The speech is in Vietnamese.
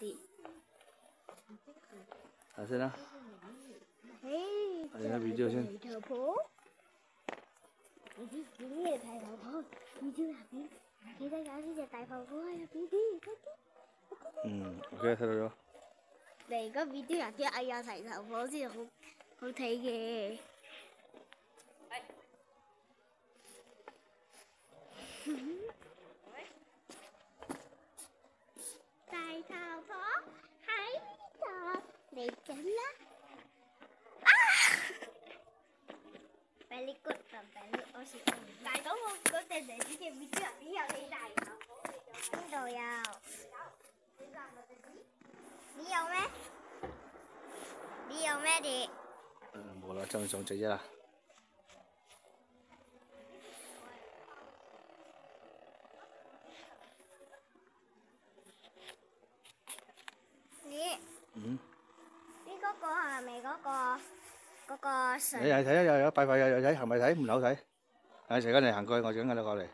gì ở à, xem nào. Ở xem video xem. thờ phố những người thầy thờ phố như chưa học đi. Khi cái gì tại phòng phố hay là cái ừ ok thôi rồi. Đây có video chưa ai thầy thờ phố gì không không thấy ghê. Bacon lah. Ah! Pelikut và pelikut oxy. Đại có một có thể để chỉ cái vị trí ở đây là đại. Không đồ à. Đi đâu mẹ? Đi đâu mẹ đi? Ừ, bố là trong trong chơi ra. Yeah. Mm-hmm. 系咪嗰个嗰個你？又睇啊，又有拜拜，又又睇，系咪睇，唔好睇。啊，陣間你行过去，我整紧你过嚟。